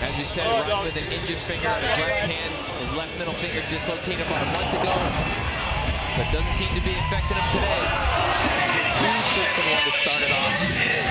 As we said, oh, Ryan with an injured finger on his left hand, his left middle finger dislocated about a month ago, but doesn't seem to be affecting him today. Huge hits on the to start it off.